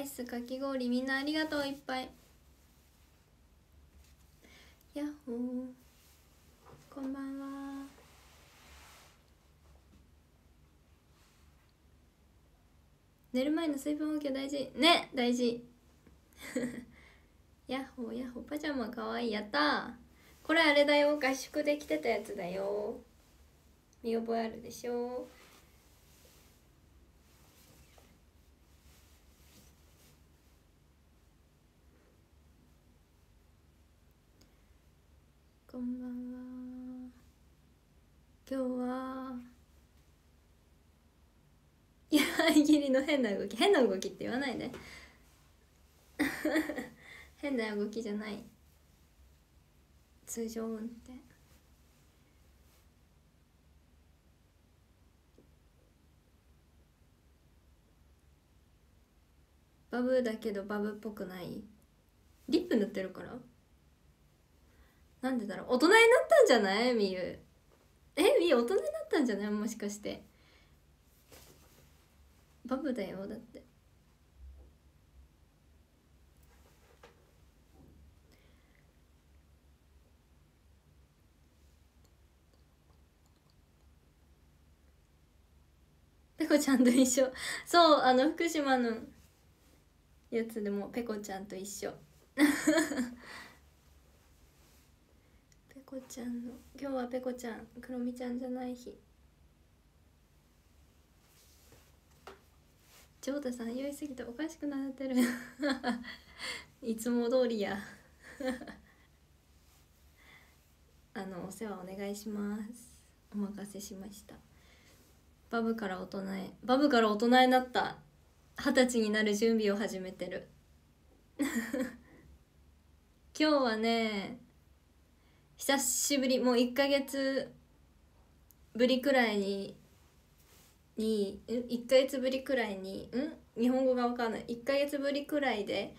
イスかき氷みんなありがとういっぱい。やっほー。こんばんは。寝る前の水分補給大事。ね大事。やっほーやっほー。パジャマかわいいやったー。これあれだよ。合宿で着てたやつだよ。見覚えあるでしょ。んばんは。今日はいやギリの変な動き。変な動きって言わないで。変な動きじゃない。通常運転。バブーだけどバブっぽくない？リップ塗ってるから？なんでだろう。大人になったんじゃない？みゆ。えみゆ大人になったんじゃない？もしかして。バブだよだって。ペコちゃんと一緒。そうあの福島のやつでもペコちゃんと一緒。ペコちゃんの今日はペコちゃんクロミちゃんじゃない日。ジョータさん酔いすぎておかしくなってる。いつも通りや。あのお世話お願いします。お任せしました。バブから大人へバブから大人になった。二十歳になる準備を始めてる。今日はね久しぶりもう1ヶ月ぶりくらいにに1ヶ月ぶりくらいにん？日本語が分かんない。1ヶ月ぶりくらいで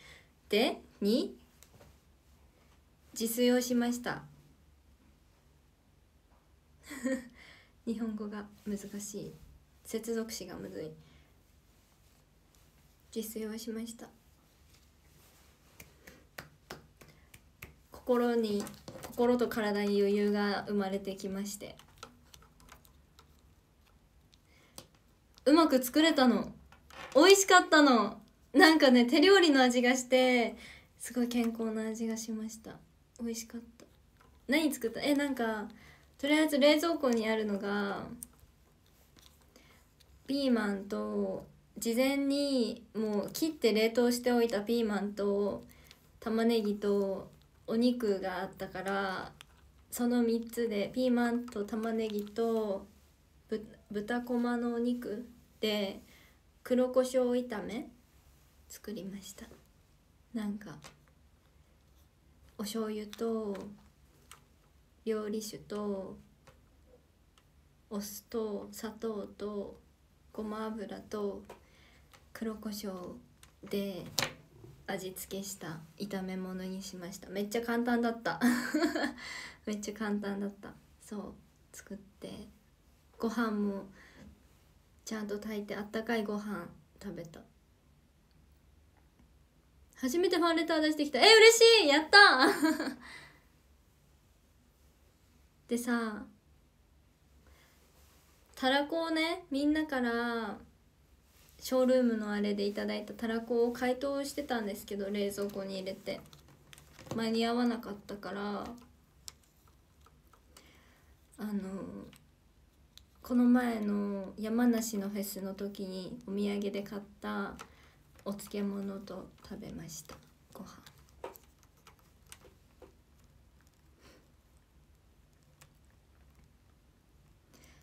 でに？自炊をしました。日本語が難しい。接続詞がむずい。自炊をしました。心に心と体に余裕が生まれてきまして。うまく作れたの。美味しかったの。なんかね手料理の味がしてすごい健康な味がしました。美味しかった。何作った？えなんかとりあえず冷蔵庫にあるのがピーマンと事前にもう切って冷凍しておいたピーマンと玉ねぎとお肉があったからその3つでピーマンと玉ねぎと豚こまのお肉で黒胡椒炒め作りました。なんかお醤油と料理酒とお酢と砂糖とごま油と黒胡椒で味付けした炒め物にしました。めっちゃ簡単だった。めっちゃ簡単だった。そう作って。ご飯もちゃんと炊いてあったかいご飯食べた。初めてファンレター出してきた。え嬉しい！やった！でさたらこをねみんなからショールームのあれでいただいたたらこを解凍してたんですけど冷蔵庫に入れて。間に合わなかったからあのこの前の山梨のフェスの時にお土産で買ったお漬物と食べましたご飯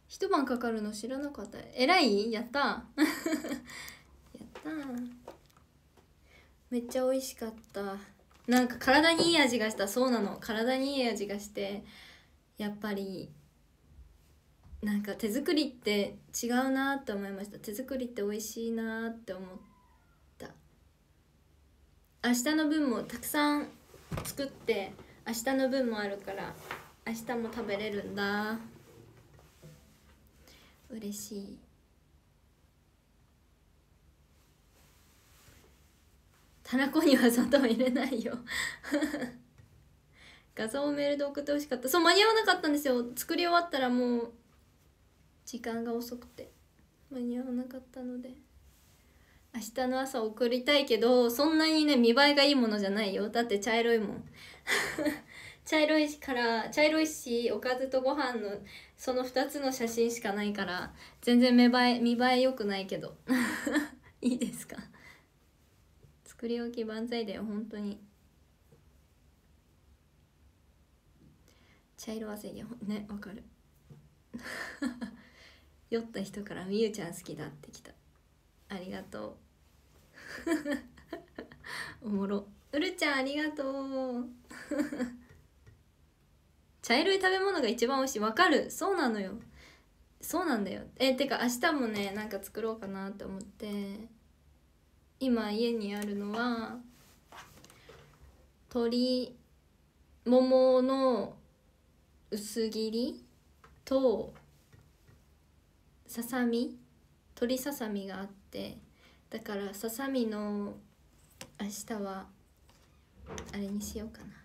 一晩かかるの知らなかった。えらい？やった？やっためっちゃ美味しかった。なんか体にいい味がした。そうなの。体にいい味がして。やっぱりなんか手作りって違うなって思いました。手作りって美味しいなって思った。明日の分もたくさん作って明日の分もあるから明日も食べれるんだ。嬉しい。たらこには砂糖入れないよ。画像をメールで送ってほしかった。そう間に合わなかったんですよ。作り終わったらもう時間が遅くて。間に合わなかったので。明日の朝送りたいけどそんなにね見栄えがいいものじゃないよ。だって茶色いもん。茶色いから茶色いしおかずとご飯のその2つの写真しかないから全然見栄え見栄え良くないけど。いいですか？作り置き万歳だよ本当に。茶色忘れねわかる。酔った人からみゆちゃん好きだってきた。ありがとう。おもろ。うるちゃんありがとう。茶色い食べ物が一番美味しい。わかる。そうなのよ。そうなんだよ。えてか明日もねなんか作ろうかなって思って。今家にあるのは鶏ももの薄切りとささみ。鶏ささみがあって。だからささみの明日はあれにしようかな。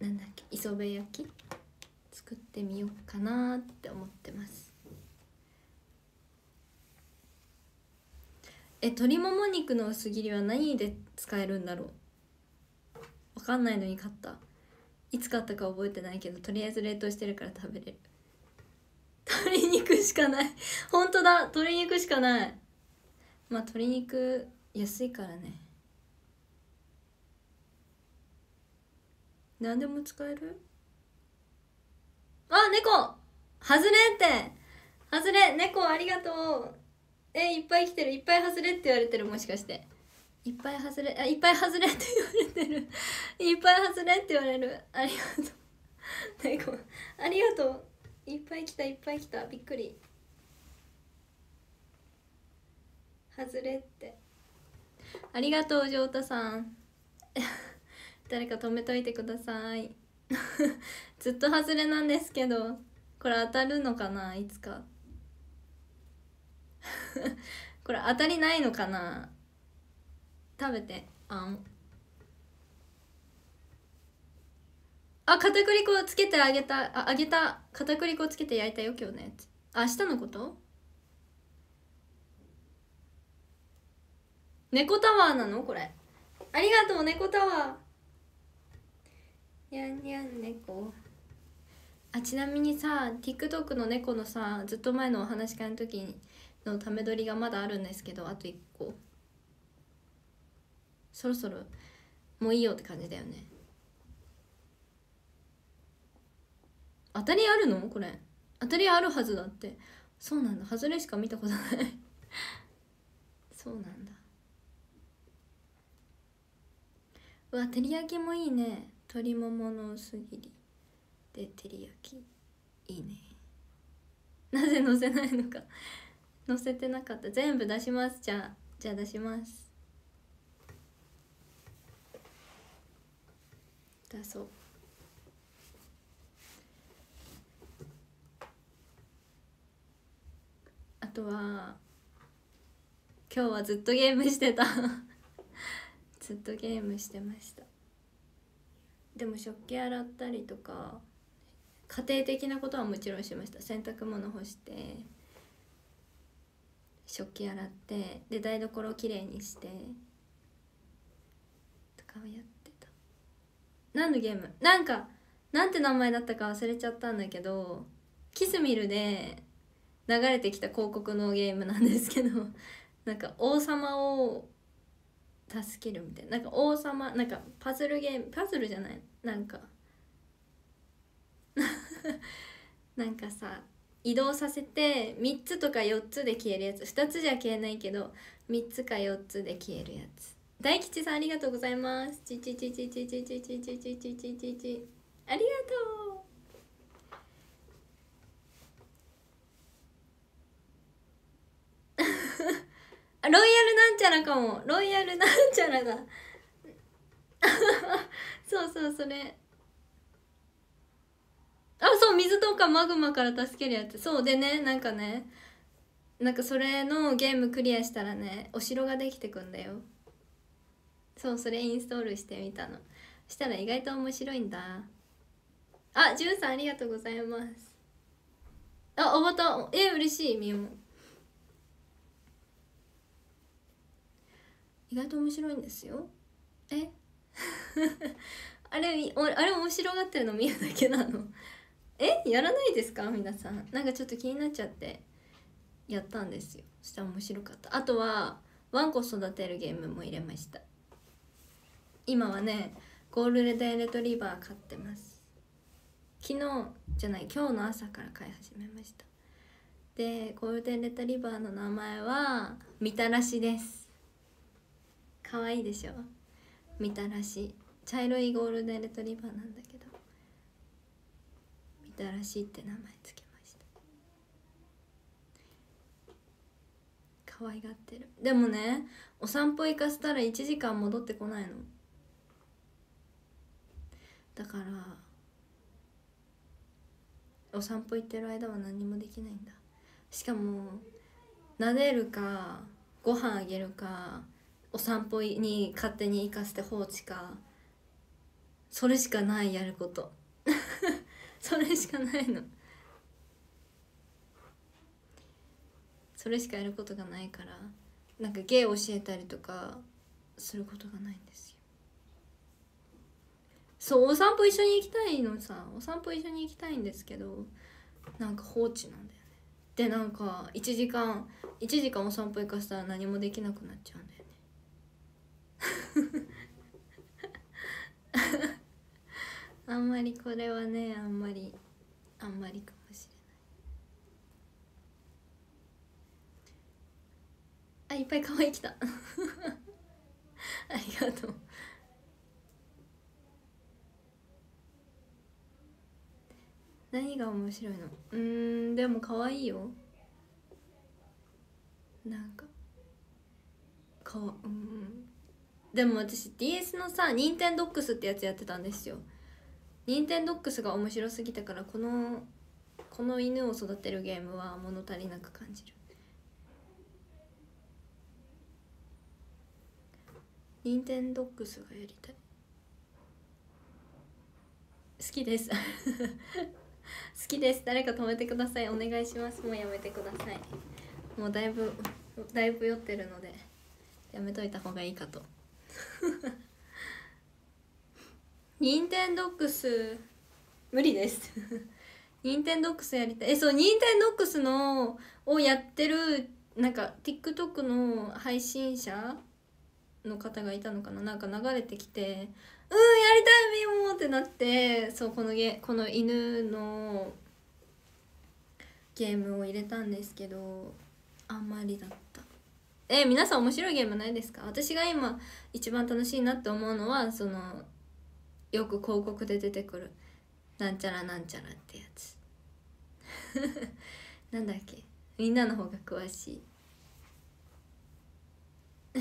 なんだっけ磯辺焼き？作ってみようかなって思ってます。え鶏もも肉の薄切りは何で使えるんだろう？わかんないのに買った。いつ買ったか覚えてないけどとりあえず冷凍してるから食べれる。鶏肉しかない。本当だ鶏肉しかない。まあ鶏肉安いからね。何でも使える？あ猫！外れって！外れ！猫ありがとう！えいっぱい来てる。いっぱい外れって言われてる。もしかして。いっぱい外れ。あいっぱい外れって言われてる。いっぱい外れって言われる。ありがとう。猫。ありがとう。いっぱい来たいっぱい来た。びっくり。外れって。ありがとうジ太さん。誰か止めといてください。ずっと外れなんですけどこれ当たるのかないつか。これ当たりないのかな。食べて。あん。あ片栗粉つけてあげた。ああげた。片栗粉つけて焼いたよ今日のやつ。明日のこと？猫タワーなの？これ。ありがとう猫タワー。にゃんにゃん猫。あちなみにさ TikTok の猫のさずっと前のお話し会の時のため撮りがまだあるんですけどあと1個。そろそろもういいよって感じだよね。当たりあるの？これ。当たりあるはずだって。そうなんだ。外れしか見たことない。そうなんだ。うわ照り焼きもいいね。鶏ももの薄切りで照り焼き。いいね。なぜ乗せないのか。載せてなかった。全部出します。じゃあじゃあ出します。出そう。あとは今日はずっとゲームしてた。ずっとゲームしてました。でも食器洗ったりとか家庭的なことはもちろんしました。洗濯物干して食器洗ってで台所をきれいにしてとかをやってた。何のゲーム？なんかなんて名前だったか忘れちゃったんだけどキスミルで流れてきた広告のゲームなんですけどなんか王様を助けるみたいな。なんか王様なんかパズルゲームパズルじゃない？なんか。なんかさ移動させて3つとか4つで消えるやつ。2つじゃ消えないけど3つか4つで消えるやつ。大吉さんありがとうございます。ちちちちちちちちちちちちち。ありがとう。ロイヤルなんちゃらかも。ロイヤルなんちゃらだ そうそうそれ。あそう水とかマグマから助けるやつ。そうでねなんかね。なんかそれのゲームクリアしたらねお城ができてくんだよ。そうそれインストールしてみたの。したら意外と面白いんだ。あじゅんさんありがとうございます。あおばたえ嬉しいみよも。意外と面白いんですよ。え？あれあれ面白がってるの見るだけなの？え？やらないですか？皆さん。なんかちょっと気になっちゃって。やったんですよ。そしたら面白かった。あとはワンコ育てるゲームも入れました。今はねゴールデンレトリバー飼ってます。昨日じゃない今日の朝から飼い始めました。でゴールデンレトリバーの名前はみたらしです。可愛いでしょ？みたらし茶色いゴールデンレトリバーなんだけど。みたらしって名前つけました。可愛がってる。でもねお散歩行かせたら1時間戻ってこないの。だからお散歩行ってる間は何もできないんだ。しかも撫でるかご飯あげるかお散歩に勝手に行かせて放置か。それしかないやること。それしかないの。それしかやることがないからなんか芸教えたりとかすることがないんですよ。そうお散歩一緒に行きたいのさ。お散歩一緒に行きたいんですけどなんか放置なんだよね。でなんか1時間1時間お散歩行かせたら何もできなくなっちゃうんだよ あんまりこれはねあんまりあんまりかもしれない。あいっぱい可愛い来た。ありがとう。何が面白いの？うんでも可愛いよ。なんかかわうん。でも私 DS のさニンテンドックスってやつやってたんですよ。ニンテンドックスが面白すぎたからこのこの犬を育てるゲームは物足りなく感じる。ニンテンドックスがやりたい。好きです。好きです。誰か止めてください。お願いします。もうやめてください。もうだいぶだいぶ酔ってるのでやめといた方がいいかと。ニンテンドックス無理です。ニンテンドックスやりたい。えそうニンテンドックスのをやってるなんか TikTok の配信者の方がいたのかな。なんか流れてきて「うんやりたいみよ!」ってなってそうこのゲこの犬のゲームを入れたんですけどあんまりだった。え皆さん面白いゲームないですか？私が今一番楽しいなって思うのはそのよく広告で出てくるなんちゃらなんちゃらってやつ。なんだっけ？みんなの方が詳しい。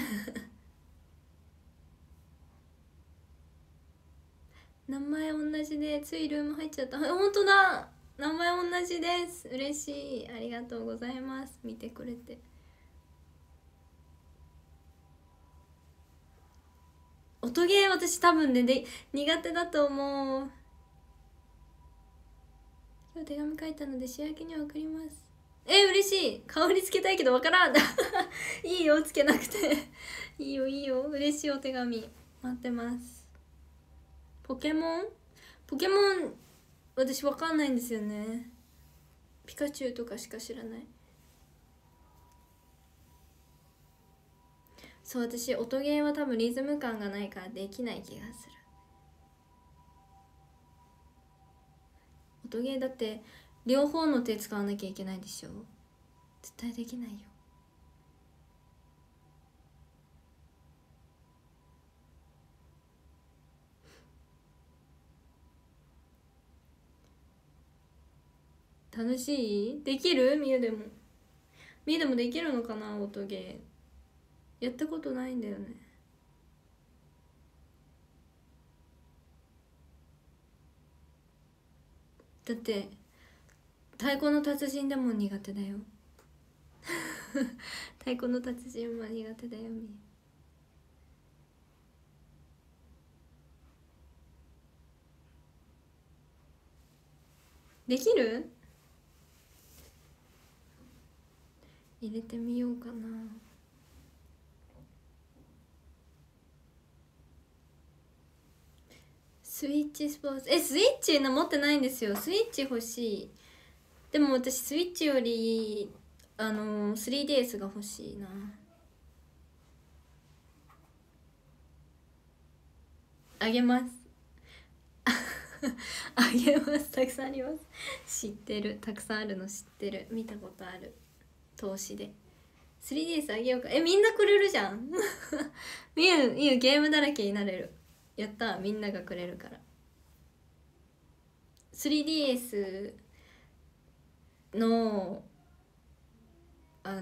名前同じでついルーム入っちゃった。本当だ！名前同じです。嬉しい。ありがとうございます。見てくれて。音ゲー私多分ねで苦手だと思う。今日手紙書いたので仕上げに送ります。え嬉しい。香りつけたいけどわからん。いいよつけなくて。いいよいいよ。嬉しいお手紙。待ってます。ポケモン？ポケモン私わかんないんですよね。ピカチュウとかしか知らない。そう私音ゲーは多分リズム感がないからできない気がする。音ゲーだって両方の手使わなきゃいけないでしょ？絶対できないよ。楽しい？できる？みゆでも。みゆでもできるのかな？音ゲー。やったことないんだよね。だって太鼓の達人でも苦手だよ。太鼓の達人は苦手だよみできる？入れてみようかな。スイッチスポーツ。えスイッチの持ってないんですよ。スイッチ欲しい。でも私スイッチよりあのー 3DS が欲しいな。あげます。あげます。たくさんあります。知ってる。たくさんあるの知ってる。見たことある。投資で。3DS あげようか。えみんなくれるじゃん。みゆみゆゲームだらけになれる。やったみんながくれるから。3DS のあの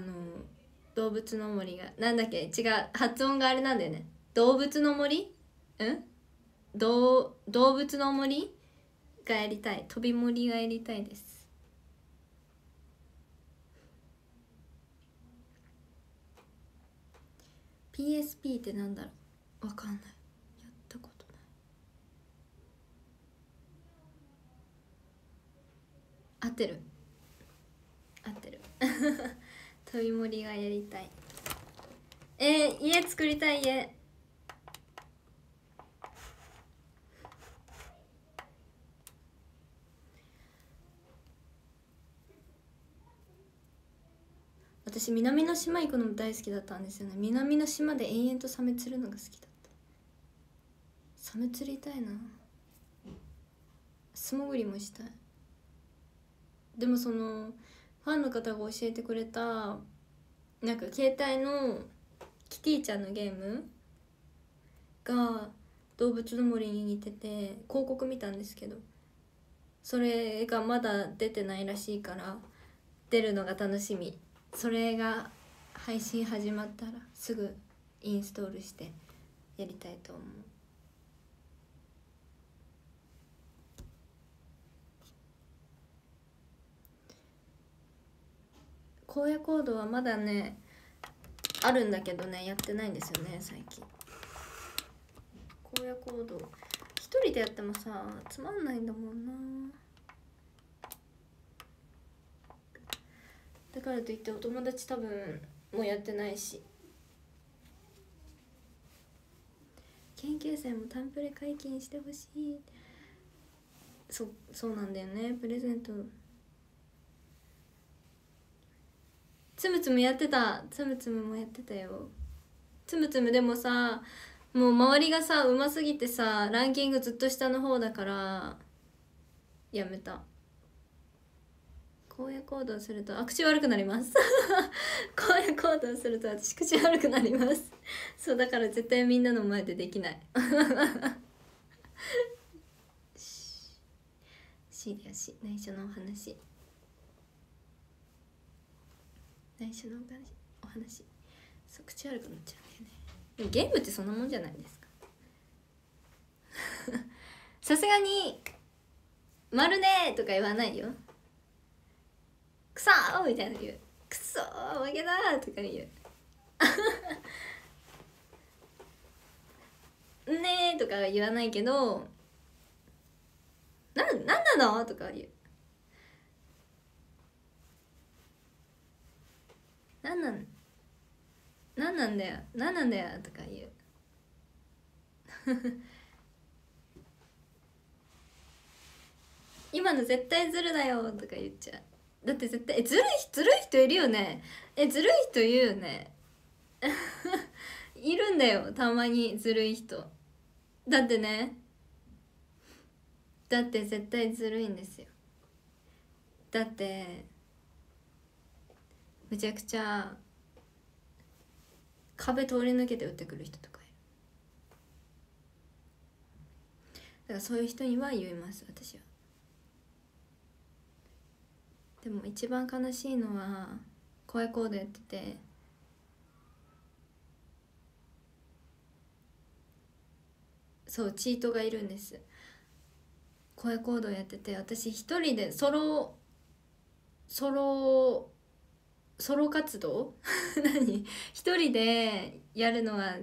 動物の森がなんだっけ違う発音があれなんだよね。動物の森？うん？動動物の森がやりたい。飛び森がやりたいです。PSP ってなんだろう？わかんないやったことない合ってる。合ってる。飛び森がやりたい。えー、家作りたい家。私南の島行くのも大好きだったんですよね。南の島で延々とサメ釣るのが好きだった。サメ釣りたいな。素潜りもしたい。でもそのファンの方が教えてくれたなんか携帯のキティちゃんのゲーム？が動物の森に似てて広告見たんですけどそれがまだ出てないらしいから出るのが楽しみ。それが配信始まったらすぐインストールしてやりたいと思う。荒野行動はまだねあるんだけどねやってないんですよね最近。荒野行動。一人でやってもさつまんないんだもんな。だからといってお友達多分もうやってないし。研究生もタンプレ解禁してほしい。そそうなんだよねプレゼント。つむつむやってたつむつむもやってたよ。つむつむでもさもう周りがさうますぎてさランキングずっと下の方だからやめた。荒野行動するとあ口悪くなります。荒野行動すると私口悪くなります。そうだから絶対みんなの前でできない。しりやし内緒のお話。内緒のお話お話そう口悪くなっちゃうんだよね。でもゲームってそんなもんじゃないですか。さすがに「まるね」とか言わないよくそみたいな言うくそー負けだとか言うねーとか言わないけどななんなの？とか言う。なんなんなんなんだよなんなんだよとか言う。今の絶対ズルだよとか言っちゃう。だって絶対えずるいずるい人いるよね。えずるい人いるよね。いるんだよたまにずるい人。だってね。だって絶対ずるいんですよ。だってむちゃくちゃ壁通り抜けて打ってくる人とかいる。だからそういう人には言います私は。でも一番悲しいのは怖いコードやっててそうチートがいるんです。怖いコードやってて私一人でソロソロソロ活動？何？一人でやるのは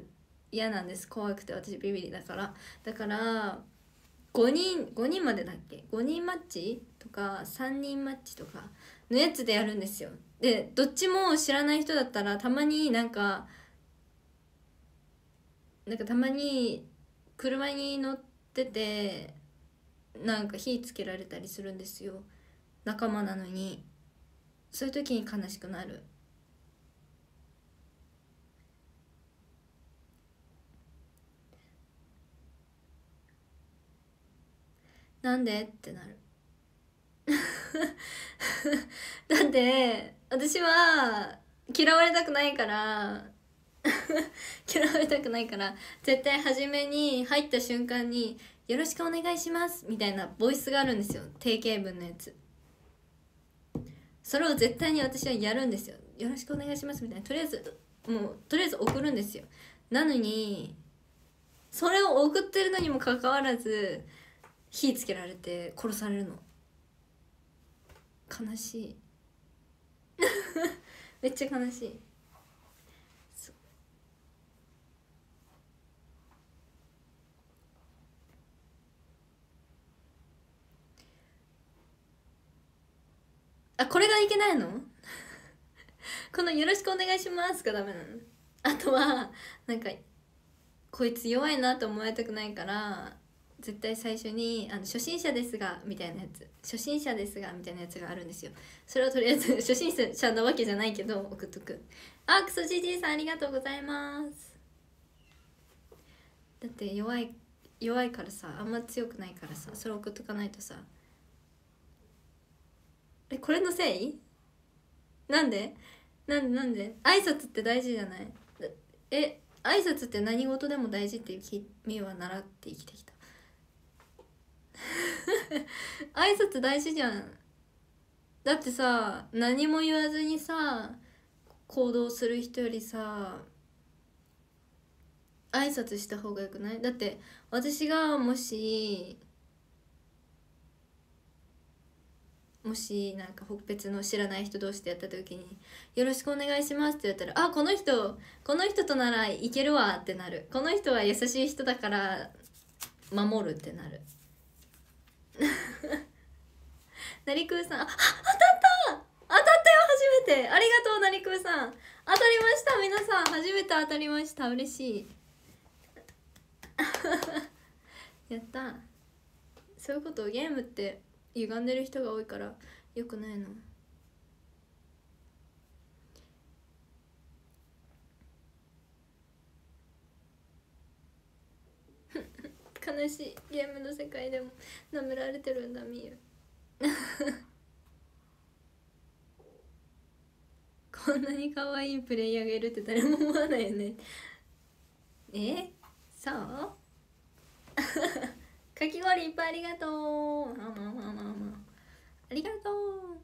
嫌なんです。怖くて私ビビりだから。だから5人5人までだっけ？5人マッチとか3人マッチとかのやつでやるんですよ。でどっちも知らない人だったらたまになんかなんかたまに車に乗っててなんか火つけられたりするんですよ。仲間なのに。そういう時に悲しくなる。なんで？ってなる。だって私は嫌われたくないから 嫌われたくないから絶対初めに入った瞬間に「よろしくお願いします」みたいなボイスがあるんですよ。定型文のやつ。それを絶対に私はやるんですよ。よろしくお願いしますみたいな。とりあえずもうとりあえず送るんですよ。なのにそれを送ってるのにもかかわらず火つけられて殺されるの。悲しい。めっちゃ悲しい。あこれがいけないの？この「よろしくお願いします」がダメなの？あとはなんかこいつ弱いなと思われたくないから絶対最初に「あの初心者ですが」みたいなやつ「初心者ですが」みたいなやつがあるんですよ。それをとりあえず 初心者なわけじゃないけど送っとく。あクソじじいさんありがとうございます。だって弱い弱いからさあんま強くないからさそれ送っとかないとさ。えこれのせい？なんで？なんでなんで？挨拶って大事じゃない？え挨拶って何事でも大事っていう君は習って生きてきた。挨拶大事じゃん。だってさ何も言わずにさ行動する人よりさ挨拶した方がよくない？だって私がもしもしなんか別の知らない人同士でやった時に「よろしくお願いします」って言ったら「あこの人この人とならいけるわ」ってなるこの人は優しい人だから守るってなる。なりくーさんあ当たった当たったよ初めてありがとうなりくーさん当たりました皆さん初めて当たりました嬉しい！やった。そういうことゲームって歪んでる人が多いからよくないの。悲しいゲームの世界でも舐められてるんだみゆ こんなに可愛いプレイヤーがいるって誰も思わないよね。え？そう かき氷いっぱいありがとう。ありがとう。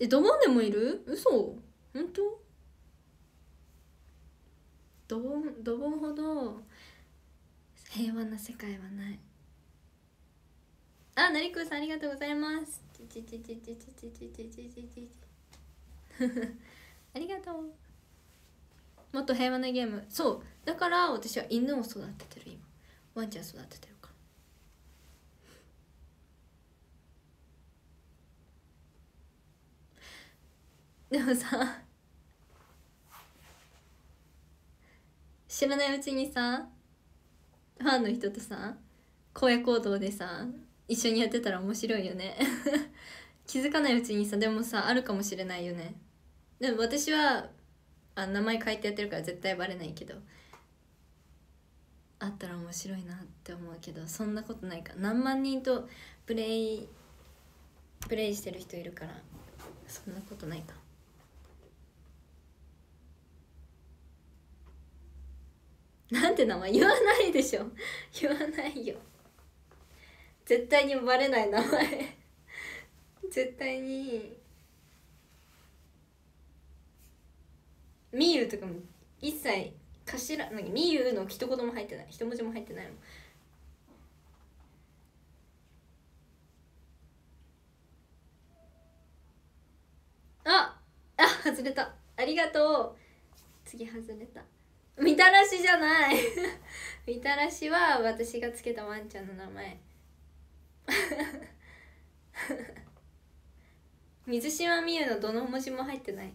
えドボンでもいる？嘘。本当？ドボンドボンほど。平和な世界はない。あなりくさんありがとうございます。ありがとうもっと平和なゲームそうだから私は犬を育ててる今ワンちゃん育ててるからでもさ知らないうちにさファンの人とさ荒野行動でさ一緒にやってたら面白いよね。気づかないうちにさでもさあるかもしれないよね。でも私はあ名前書いてやってるから絶対バレないけどあったら面白いなって思うけどそんなことないか。何万人とプレイプレイしてる人いるからそんなことないか。なんて名前？言わないでしょ。言わないよ。絶対にバレない名前。絶対にみゆとかも一切頭なんかみゆの一言も入ってない。一文字も入ってないもん。ああ外れた。ありがとう。次外れた。みたらしじゃない。みたらしは私がつけたワンちゃんの名前。水島美優のどの文字も入ってない。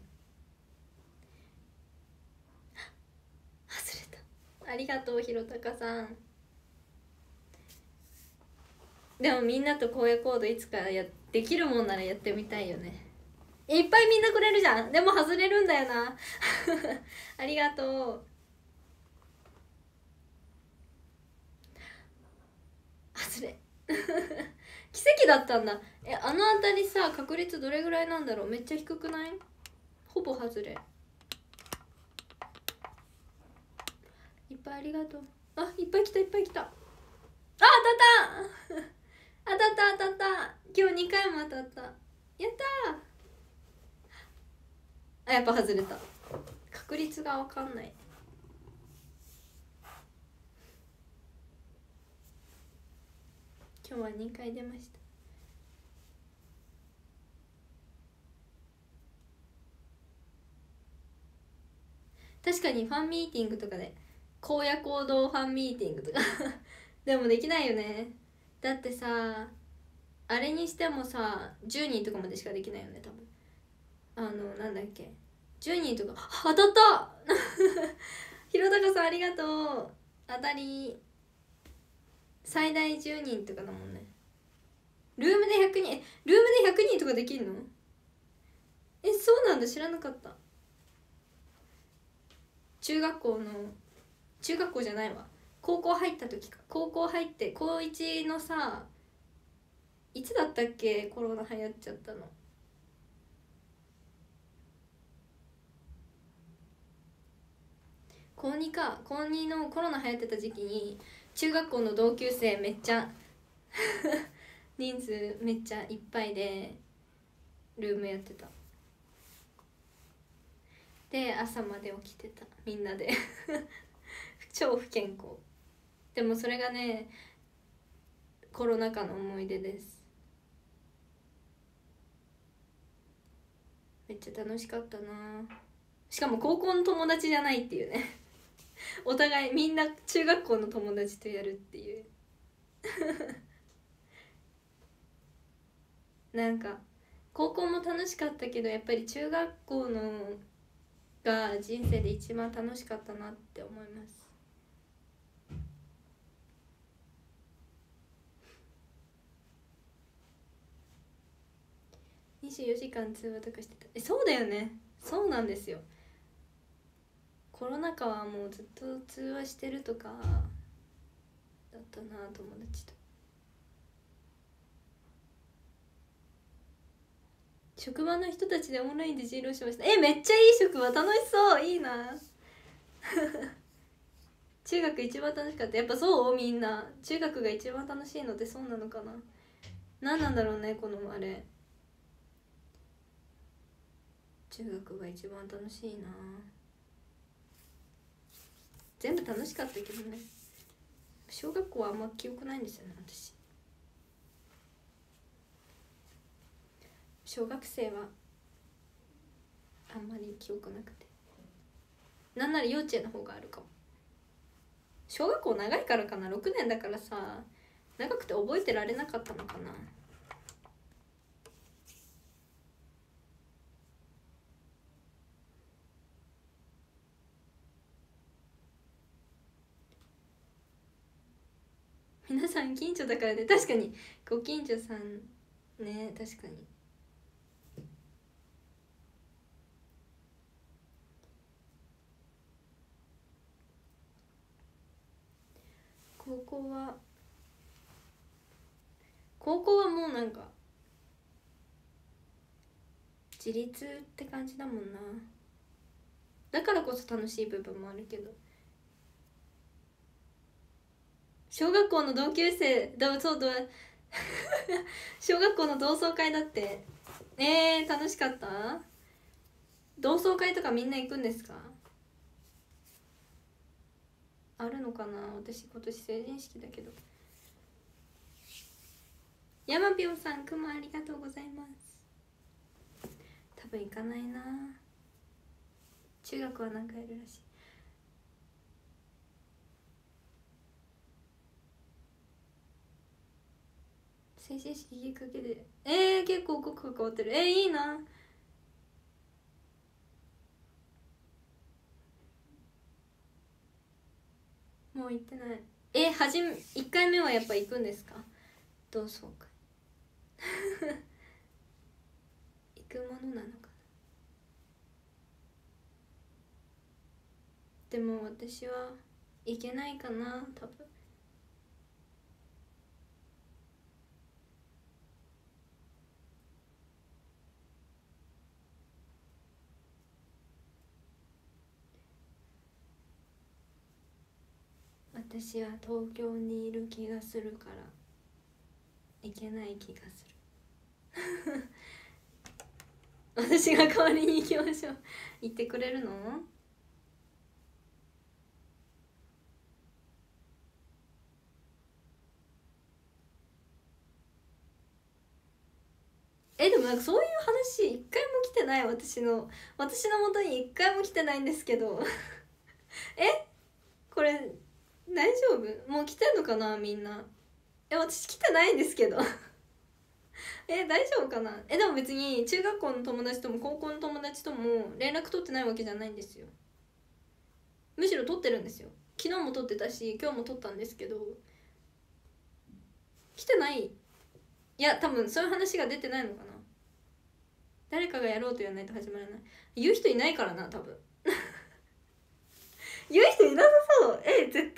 外れた。ありがとうひろたかさん。でもみんなと荒野行動いつかやできるもんならやってみたいよね。いっぱいみんなくれるじゃん。でも外れるんだよな。ありがとう。外れ。奇跡だったんだ。えあの辺りさ確率どれぐらいなんだろう？めっちゃ低くない？ほぼ外れ。いっぱいありがとう。あいっぱい来たいっぱい来た。あ 当たった！当たった当たった。今日2回も当たった。やったあやっぱ外れた。確率が分かんない。今日は2回出ました。確かにファンミーティングとかで荒野行動ファンミーティングとか。でもできないよね。だってさあれにしてもさ10人とかまでしかできないよね多分。あのなんだっけ。10人とか当たった。ひろたかさんありがとう。当たり。最大10人とかだもんね。ルームで100人ルームで100人とかできるの？えそうなんだ。知らなかった。中学校の中学校じゃないわ。高校入った時か。高校入って高1のさいつだったっけ？コロナ流行っちゃったの。高2か。高2のコロナ流行ってた時期に中学校の同級生めっちゃ 人数めっちゃいっぱいでルームやってた。で朝まで起きてた。みんなで。超不健康。でもそれがねコロナ禍の思い出です。めっちゃ楽しかったな。しかも高校の友達じゃないっていうね。お互いみんな中学校の友達とやるっていう。なんか高校も楽しかったけどやっぱり中学校のが人生で一番楽しかったなって思います。24時間通話とかしてた。えそうだよね。そうなんですよ。コロナ禍はもうずっと通話してるとかだったな友達と。職場の人たちでオンラインで人狼しました。えめっちゃいい職場楽しそう。いいな。中学一番楽しかった。やっぱそう？みんな。中学が一番楽しいのってそうなのかな。何なんだろうねこのあれ。中学が一番楽しいな。全部楽しかったけどね。小学校はあんま記憶ないんですよね私。小学生はあんまり記憶なくて。なんなら幼稚園の方があるかも。小学校長いからかな？6年だからさ長くて覚えてられなかったのかな？皆さん近所だからね。確かに。ご近所さんね。確かに。高校は高校はもうなんか自立って感じだもんな。だからこそ楽しい部分もあるけど。小学校の同級生だそうだ。小学校の同窓会だって。えー、楽しかった？同窓会とかみんな行くんですか？あるのかな？私今年成人式だけど。山ぴょんさんくまありがとうございます。多分行かないな。中学は何かやるらしい。成人式きっかけでえー、結構濃く関わってる。えー、いいな。もう行ってない。えはじめ1回目はやっぱ行くんですか？同窓会行くものなのかな？でも私は行けないかな多分。私は東京にいる気がするから行けない気がする。私が代わりに行きましょう。行ってくれるの？えでもなんかそういう話一回も来てない？私の私のもとに一回も来てないんですけど。え？これ大丈夫？もう来てんのかなみんな？え私来てないんですけど。え大丈夫かな？えでも別に中学校の友達とも高校の友達とも連絡取ってないわけじゃないんですよ。むしろ取ってるんですよ。昨日も取ってたし今日も取ったんですけど。来てない？いや多分そういう話が出てないのかな。誰かがやろうと言わないと始まらない。言う人いないからな多分。言う人いなさそう。え絶対な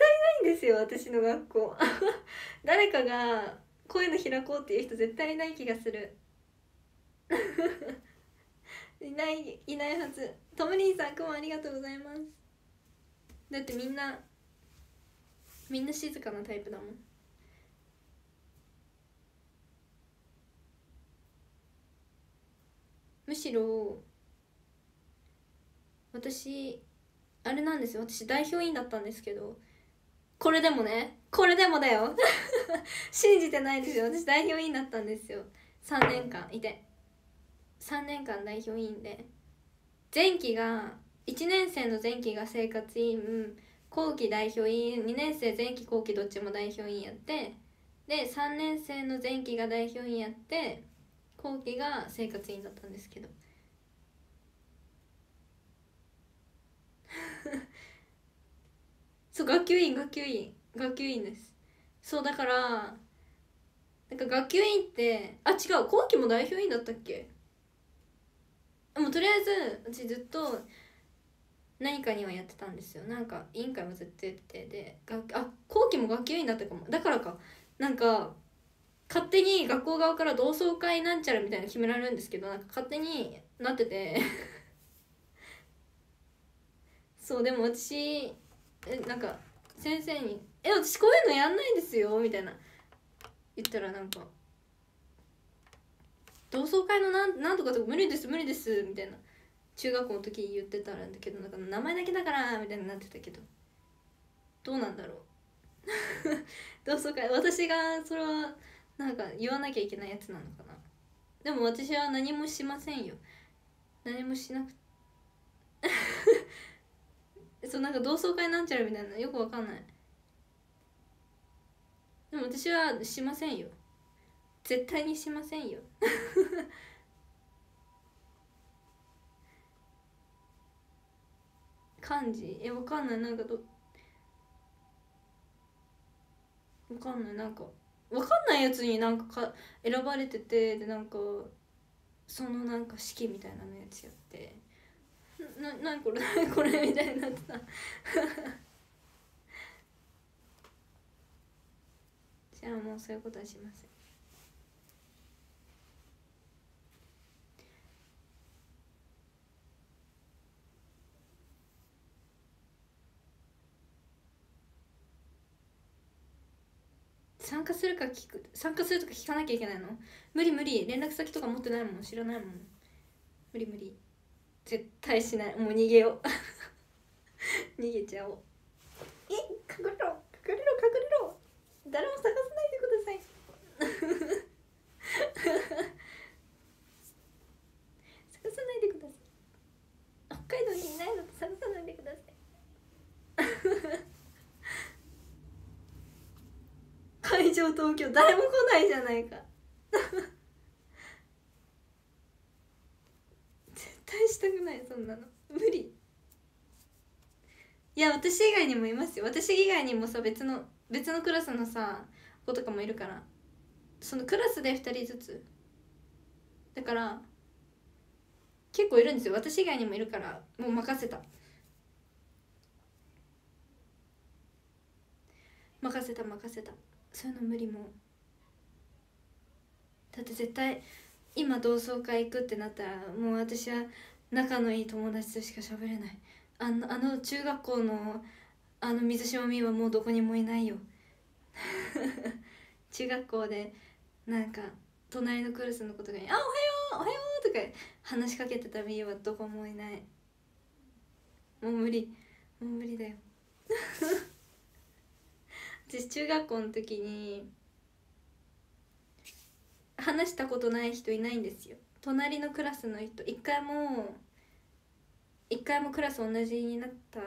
いんですよ私の学校。誰かがこういうの開こうっていう人絶対いない気がする。いないいないはず。トムリンさんくもありがとうございます。だってみんなみんな静かなタイプだもん。むしろ私あれなんですよ。私代表委員だったんですけど。これでもね。これでもだよ。信じてないですよ。私代表委員だったんですよ。3年間。いて。3年間代表委員で。前期が1年生の前期が生活委員。後期代表委員。2年生前期後期どっちも代表委員やって。で3年生の前期が代表委員やって。後期が生活委員だったんですけど。そう学級委員学級委員。学級委員です。そうだからなんか学級委員ってあ違う後期も代表委員だったっけ？もうとりあえず私ずっと何かにはやってたんですよ。なんか委員会もずっとやっててであ後期も学級委員だったかも。だからか。なんか勝手に学校側から同窓会なんちゃらみたいな決められるんですけどなんか勝手になってて。そうでも私えなんか先生に「え私こういうのやんないんですよ」みたいな言ったらなんか「同窓会のなんなんとかとか無理です無理です」みたいな中学校の時言ってたんだけどなんか名前だけだからみたいになってたけどどうなんだろう。同窓会私がそれはなんか言わなきゃいけないやつなのかな。でも私は何もしませんよ。何もしなくそうなんか同窓会なんちゃらみたいなよくわかんない。でも私はしませんよ。絶対にしませんよ。漢字えわかんない。なんかどわかんない。なんかわかんないやつになんかか選ばれててでなんかそのなんか式みたいなのやつやって。ななこれ何これみたいになってた。じゃあもうそういうことはしません。参加するか聞く参加するとか聞かなきゃいけないの？無理無理。連絡先とか持ってないもん。知らないもん。無理無理。絶対しない。もう逃げよう。逃げちゃおう。え隠れろ。隠れろ隠れろ。誰も探さないでください。探さないでください。北海道にいないの探さないでください。会場東京誰も来ないじゃないか絶対したくないそんなの。無理。いや私以外にもいますよ。私以外にもさ別の別のクラスのさ子とかもいるから。そのクラスで2人ずつ。だから結構いるんですよ。私以外にもいるからもう任せた。任せた任せた。そういうの無理もだって絶対今同窓会行くってなったらもう私は仲のいい友達としか喋れない。あのあの中学校のあの水島美はもうどこにもいないよ。中学校でなんか隣のクラスの子とかに「あおはようおはよう」とか話しかけてた美はどこもいない。もう無理。もう無理だよ。私中学校の時に話したことない人いないんですよ。隣のクラスの人。一回も一回もクラス同じになった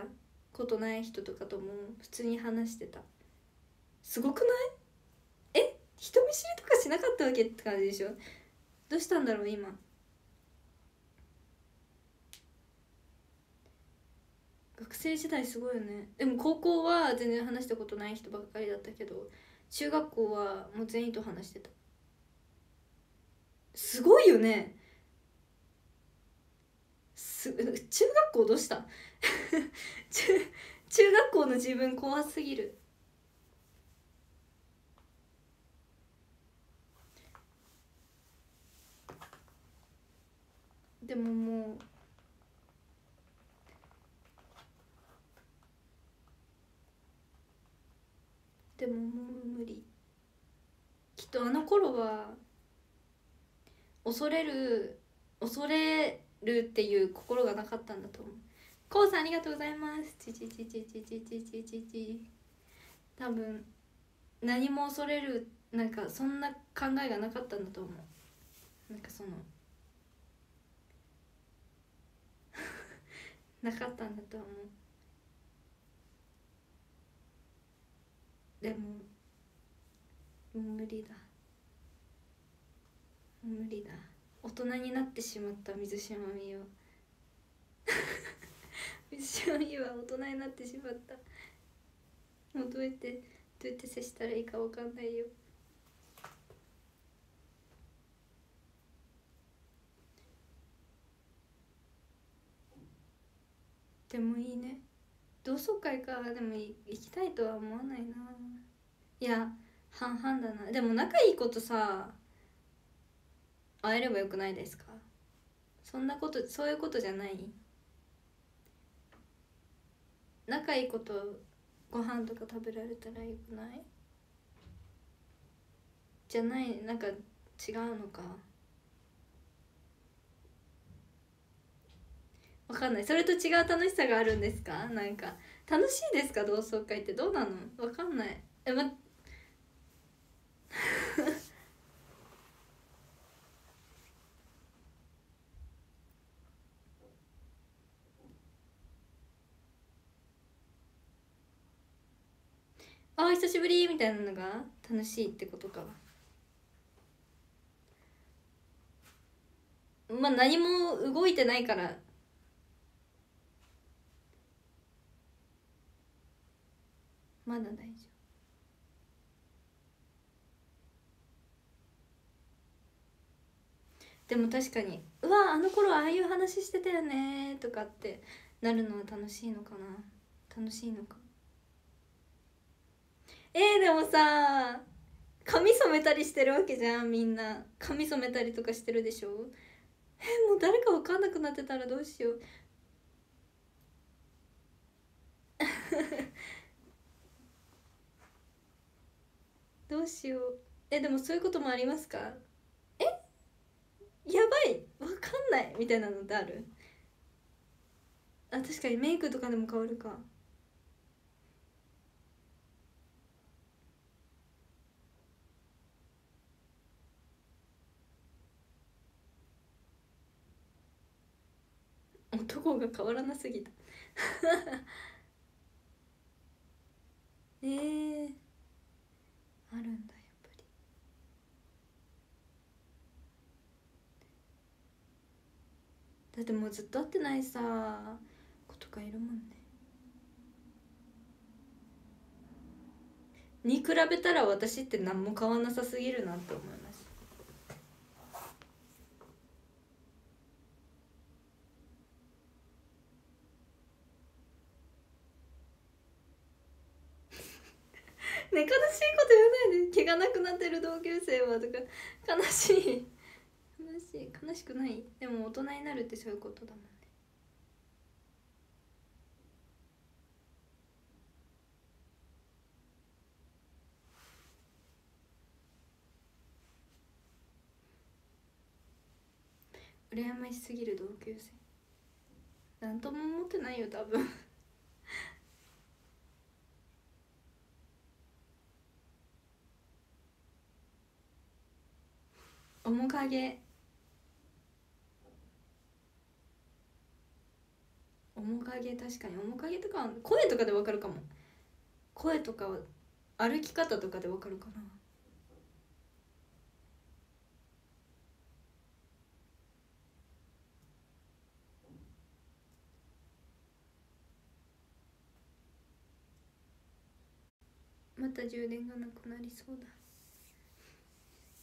ことない人とかとも普通に話してた。すごくない？え？人見知りとかしなかったわけって感じでしょ？どうしたんだろう今？学生時代すごいよね。でも高校は全然話したことない人ばっかりだったけど中学校はもう全員と話してた。すごいよね。す中学校どうした？中中学校の自分怖すぎる。でももうでももう無理。きっとあの頃は恐れる恐れるっていう心がなかったんだと思う。こうさんありがとうございます。ちちちちちちちちちち多分何も恐れるなんかそんな考えがなかったんだと思う。なんかその なかったんだと思う。でも無理だ。無理だ。大人になってしまった水島美代。水島美代は大人になってしまった。もうどうやってどうやって接したらいいか分かんないよ。でもいいね。同窓会か。でも行きたいとは思わないな。いや半々だな。でも仲いいことさ会えればよくないですか？そんなことそういうことじゃない？仲いいことご飯とか食べられたらよくない？じゃないなんか違うのか？わかんない。それと違う楽しさがあるんですか？なんか楽しいですか？同窓会ってどうなの？わかんない。えまあー久しぶりみたいなのが楽しいってことか。まあ何も動いてないから。まだ大丈夫。でも確かに「うわあの頃ああいう話してたよね」とかってなるのは楽しいのかな。楽しいのか。えー、でもさ髪染めたりしてるわけじゃんみんな。髪染めたりとかしてるでしょ？えー、もう誰か分かんなくなってたらどうしよう。どうしよう。えでもそういうこともありますか？え？やばい。わかんない。みたいなのってある？あ確かにメイクとかでも変わるか。男が変わらなすぎた。えー、あるんだやっぱり。だってもうずっと会ってないさ子とかいるもんね。に比べたら私って何も変わんなさすぎるなって思いますね悲しいこと言わないで。気がなくなってる同級生はとか。悲しい。悲しい。悲しくない。でも大人になるってそういうことだもんね。羨ましすぎる同級生。なんとも思ってないよ多分。面影。面影確かに。面影とか声とかでわかるかも。声とか歩き方とかでわかるかな。また充電がなくなりそうだ。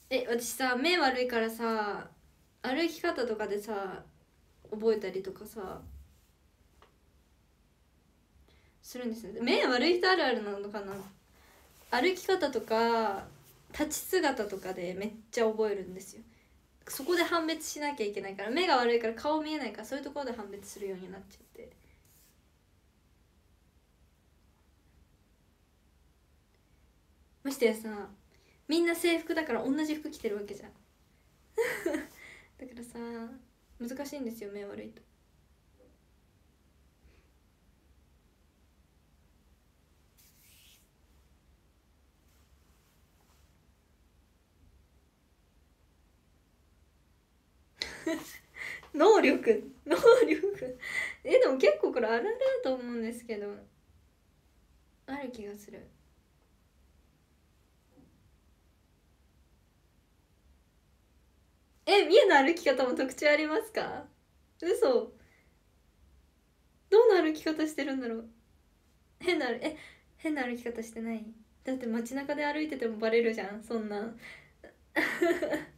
え私さ目悪いからさ歩き方とかでさ覚えたりとかさするんですよ目悪い人あるあるなのかな？歩き方とか立ち姿とかでめっちゃ覚えるんですよ。そこで判別しなきゃいけないから目が悪いから顔見えないからそういうところで判別するようになっちゃって。ましてやさみんな制服だから同じ服着てるわけじゃん。だからさ難しいんですよ目悪いと。能力能力。えでも結構これあるあると思うんですけどある気がする。えみえの歩き方も特徴ありますか？嘘。どんな歩き方してるんだろう？変なえ変な歩き方してない？だって街中で歩いててもバレるじゃんそんな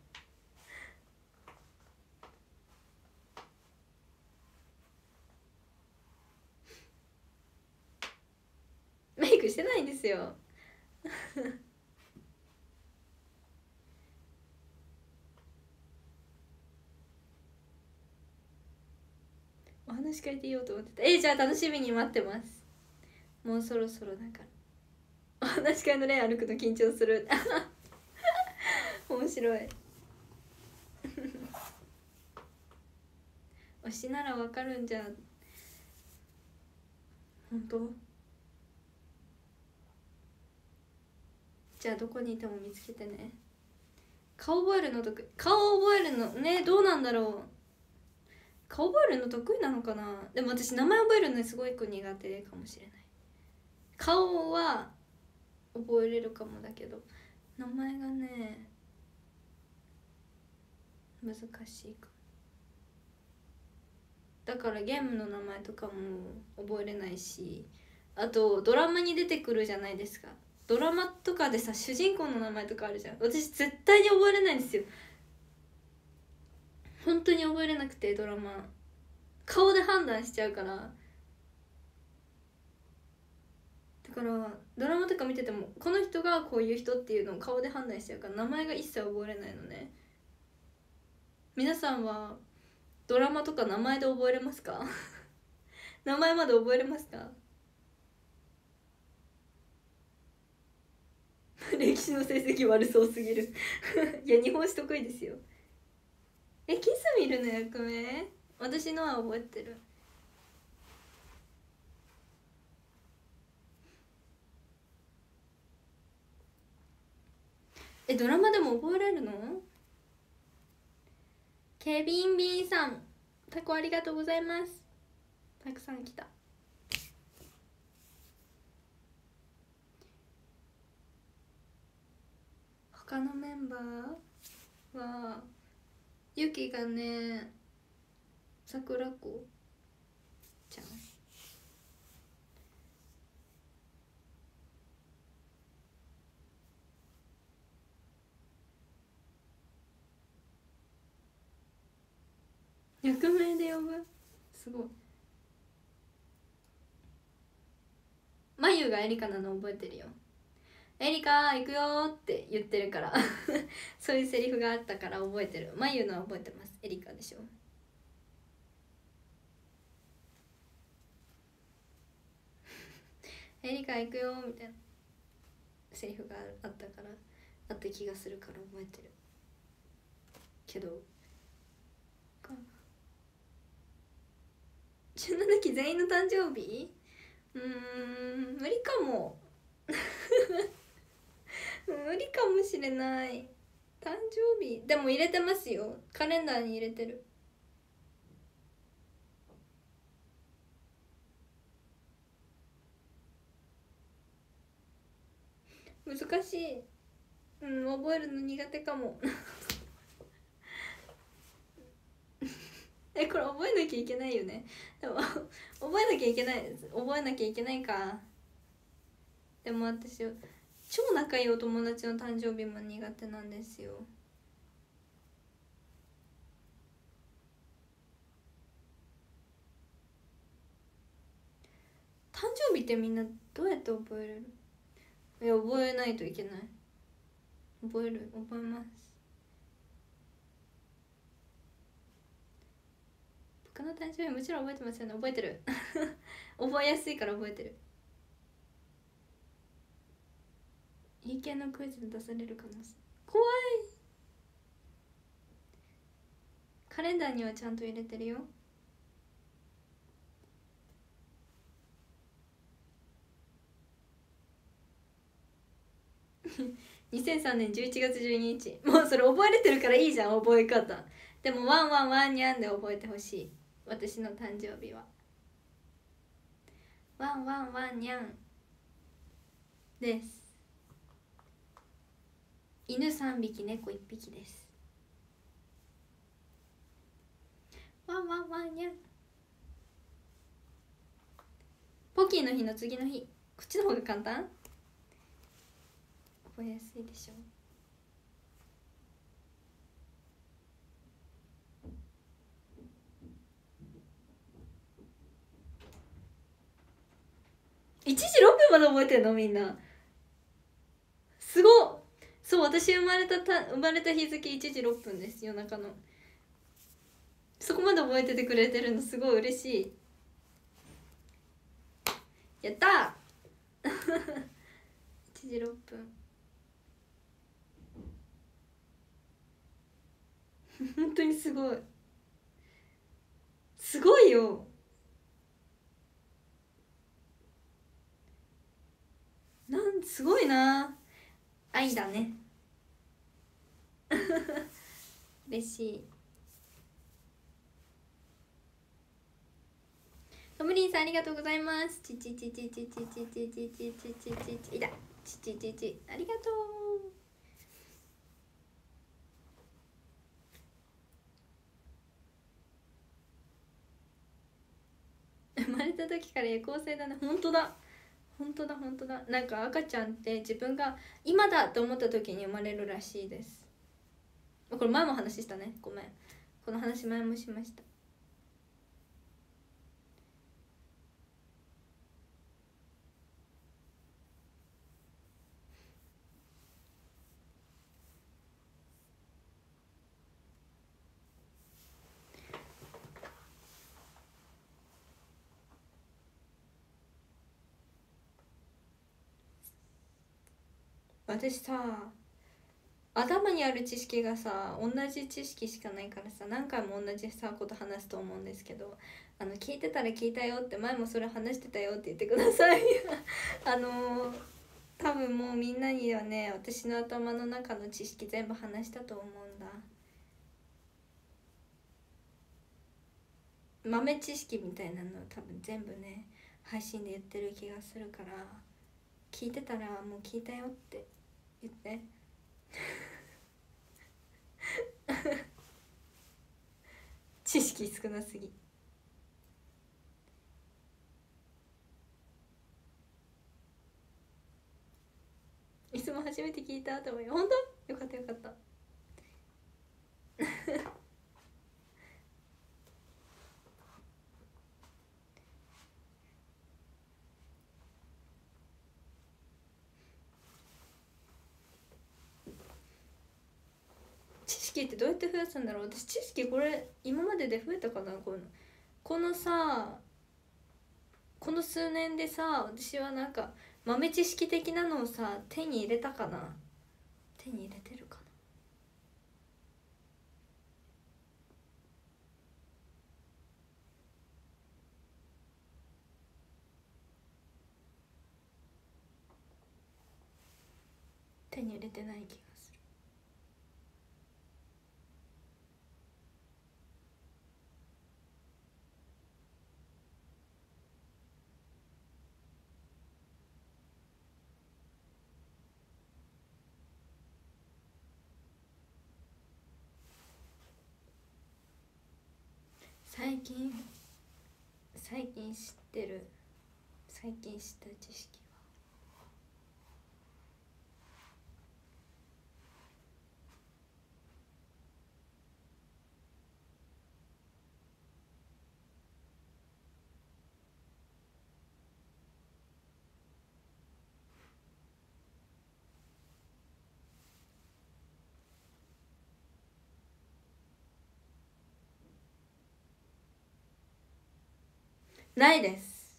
メイクしてないんですよ。お話変えていようと思ってた。えじゃあ楽しみに待ってます。もうそろそろだから。お話し会の例歩くの緊張する。面白い。推しならわかるんじゃ。本当？じゃあどこにいても見つけてね。顔覚えるの得顔覚えるのねどうなんだろう。顔覚えるの得意なのかな？でも私名前覚えるのすごい苦手かもしれない。顔は覚えれるかもだけど。名前がね難しいかだからゲームの名前とかも覚えれないしあとドラマに出てくるじゃないですか。ドラマとかでさ主人公の名前とかあるじゃん。私絶対に覚えれないんですよ。本当に覚えれなくてドラマ。顔で判断しちゃうから。だからドラマとか見ててもこの人がこういう人っていうのを顔で判断しちゃうから名前が一切覚えれないのね。皆さんはドラマとか名前で覚えれますか？名前まで覚えれますか？歴史の成績悪そうすぎる。いや日本史得意ですよ。えキスミルの役名私のは覚えてる。えドラマでも覚えれるの？ケビンビンさん。タコありがとうございます。たくさん来た。他のメンバーは？ユキがね桜子？ちゃん役名で呼ぶ？すごい。まゆがエリカなの覚えてるよエリカ行くよって言ってるから。そういうセリフがあったから覚えてる。まゆのは覚えてます。エリカでしょ。エリカ行くよみたいなセリフがあったからあった気がするから覚えてるけど。17期 全員の誕生日？うん無理かも。無理かもしれない。誕生日。でも入れてますよ。カレンダーに入れてる。難しい。うん覚えるの苦手かも。えこれ覚えなきゃいけないよね。でも 覚えなきゃいけない覚えなきゃいけないか。でも私超仲いいお友達の誕生日も苦手なんですよ。誕生日ってみんなどうやって覚えれる？いや覚えないといけない。覚える？覚えます。僕の誕生日もちろん覚えてますよね。覚えてる。覚えやすいから覚えてる。いい系のクイズで出される可能性怖い。カレンダーにはちゃんと入れてるよ。2003年11月12日もうそれ覚えれてるからいいじゃん覚え方。でもワンワンワンニャンで覚えてほしい。私の誕生日は。ワンワンワンニャンです。犬3匹猫1匹です。ワンワンワンニャン。ポキーの日の次の日こっちの方が簡単？覚えやすいでしょ1時6分まで覚えてんの？みんな。すごっ。そう私生まれたた生まれた日付1時6分です夜中の。そこまで覚えててくれてるのすごい嬉しい。やったー！1時6分。本当にすごい。すごいよ。なんすごいな愛だね。嬉しい。トムリンさんありがとうございます。ちちちちちちちちちちちちちちいだちちちちありがとう生まれた時から夜行性だね本当だ本当だ本当だ。なんか赤ちゃんって自分が今だと思った時に生まれるらしいです。これ前も話したね。ごめん。この話前もしました。私さ頭にある知識がさ同じ知識しかないからさ何回も同じさこと話すと思うんですけどあの聞いてたら聞いたよって前もそれ話してたよって言ってください。あの多分もうみんなにはね私の頭の中の知識全部話したと思うんだ。豆知識みたいなの多分全部ね配信で言ってる気がするから聞いてたらもう聞いたよって。言って。知識少なすぎ。いつも初めて聞いたと思うよ。本当？よかったよかった知識ってどうやって増やすんだろう？私知識これ今までで増えたかな？このこのさこの数年でさ私はなんか豆知識的なのをさ手に入れたかな？手に入れてるかな？手に入れてない気がする最近最近知ってる最近知った知識ないです。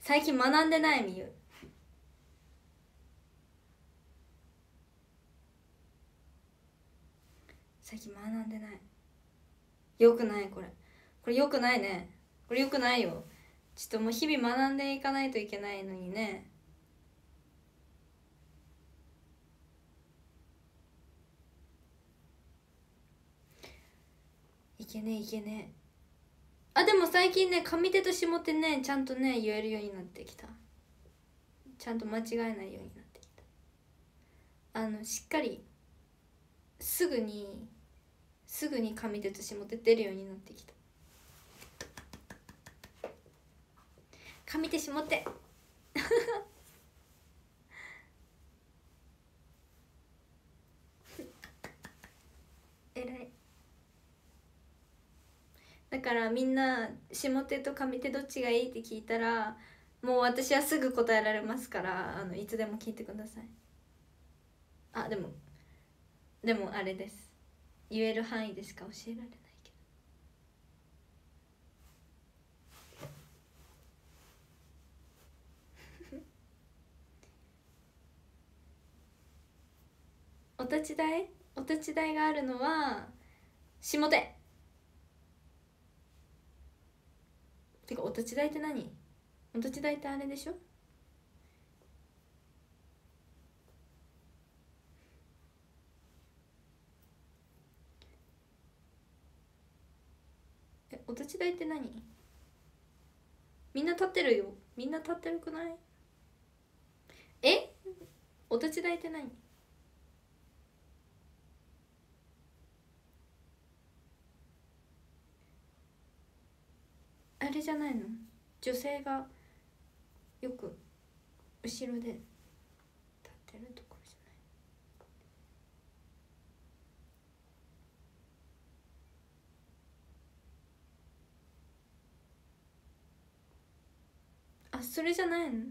最近学んでないみゆ。最近学んでない。よくないこれ。これよくないね。これよくないよ。ちょっともう日々学んでいかないといけないのにね。いけねいけねえ。あでも最近ね上手と下手ねちゃんとね言えるようになってきた。ちゃんと間違えないようになってきた。あのしっかりすぐにすぐに上手と下手出るようになってきた。上手下手えらいだからみんな下手と上手どっちがいいって聞いたらもう私はすぐ答えられますからあのいつでも聞いてください。あでもでもあれです。言える範囲でしか教えられないけど。お立ち台？お立ち台があるのは下手。てかお立ち台って何？お立ち台ってあれでしょ？えお立ち台って何？みんな立ってるよ。みんな立ってるくない？え？お立ち台って何？あれじゃないの？女性がよく後ろで立ってるところじゃない？あそれじゃないの？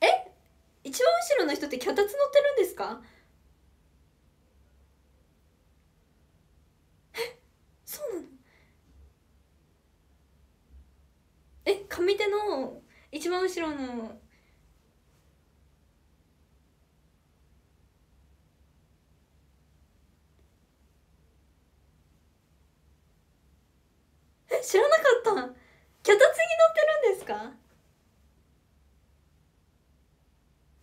え？一番後ろの人って脚立乗ってるんですか？そうなの？え上手の一番後ろのえ知らなかった。脚立に乗ってるんですか？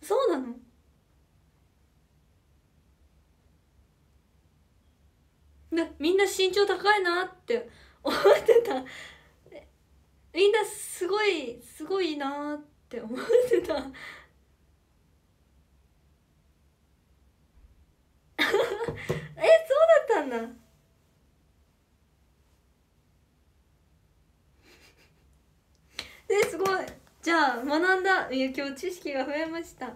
そうなの？でみんな身長高いなって思ってた。みんなすごいすごいなって思ってた。えそうだったんだ。えすごい。じゃあ学んだ。今日知識が増えました。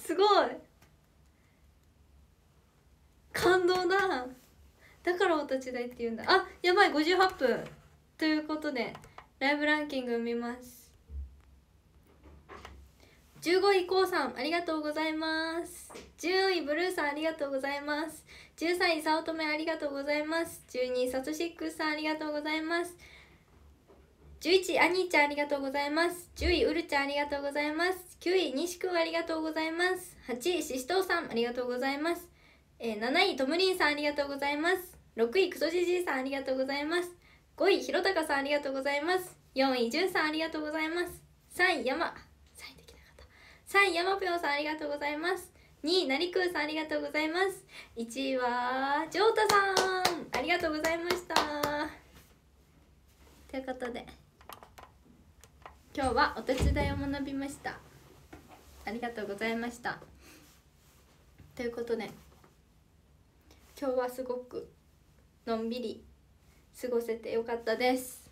すごい。感動だ。だからお立ち台って言うんだ。あやばい58分。ということでライブランキング見ます。15位こうさんありがとうございます。10位ブルーさんありがとうございます。13位早乙女ありがとうございます。12位サトシックスさんありがとうございます。11位アニーちゃんありがとうございます。10位ウルちゃんありがとうございます。9位西くんありがとうございます。8位ししとうさんありがとうございます、えー、7位とむりんさんありがとうございます。6位クソジジイさんありがとうございます。5位ひろたかさんありがとうございます。4位じゅんさんありがとうございます。3位山3位できなかった。3位山ぴょんさんありがとうございます。2位なりくーさんありがとうございます。1位はジョータさん。ありがとうございました。ということで。今日はお手伝いを学びました。ありがとうございました。ということで今日はすごくのんびり過ごせてよかったです。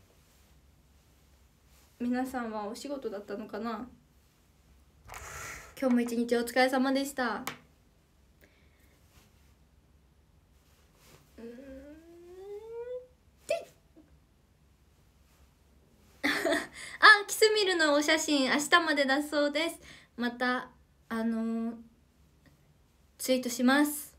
皆さんはお仕事だったのかな？今日も一日お疲れ様でした。あキスミルのお写真明日までだそうです。またあのー、ツイートします。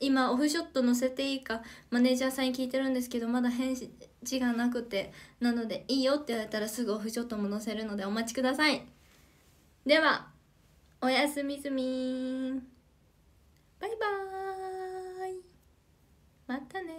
今オフショット載せていいかマネージャーさんに聞いてるんですけどまだ返事がなくてなのでいいよって言われたらすぐオフショットも載せるのでお待ちください。ではおやすみずみバイバーイ。またね